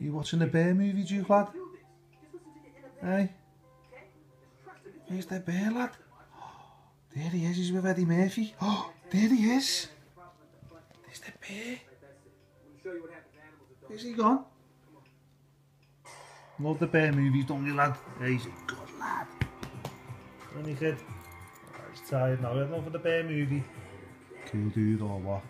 You watching the bear movie, Duke lad? Hey? Where's that bear lad? there he is, he's with Eddie Murphy. Oh, there he is. There's the bear. Is he gone? Love the bear movies, don't you lad? he's a good lad. And he said, oh, he's tired now, heading for the bear movie. Cool dude or what?